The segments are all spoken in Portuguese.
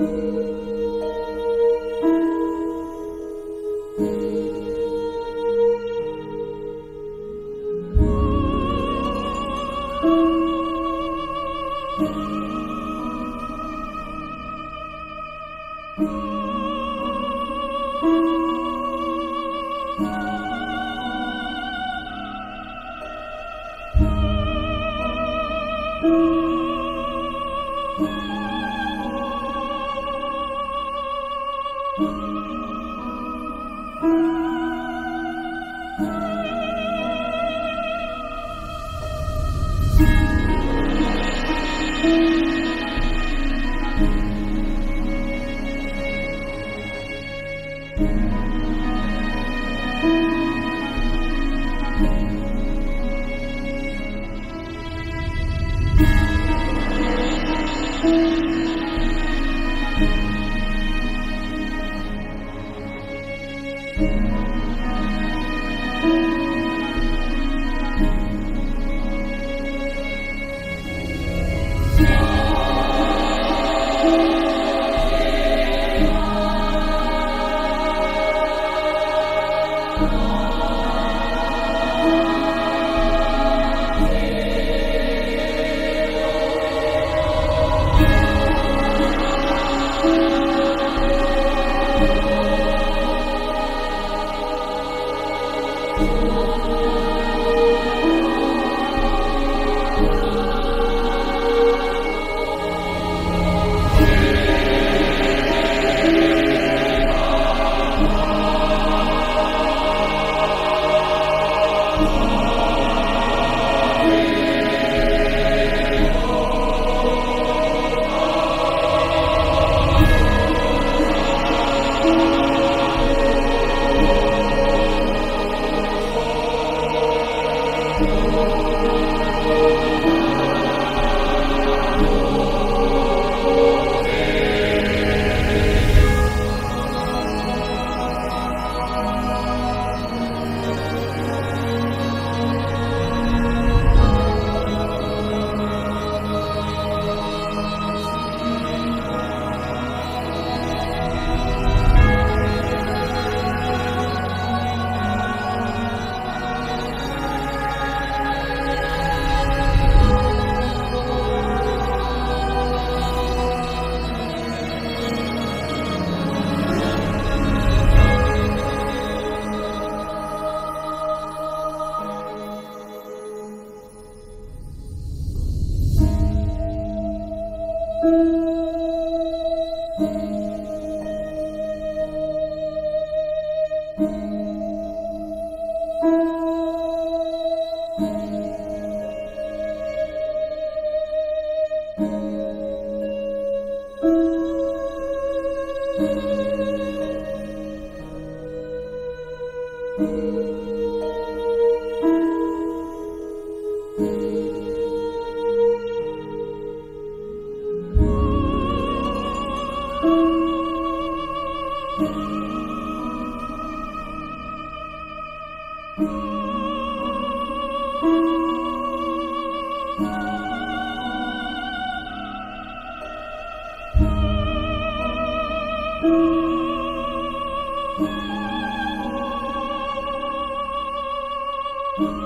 Música Thank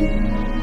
Música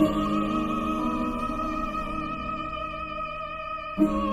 thank you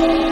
you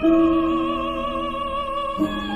Thank you.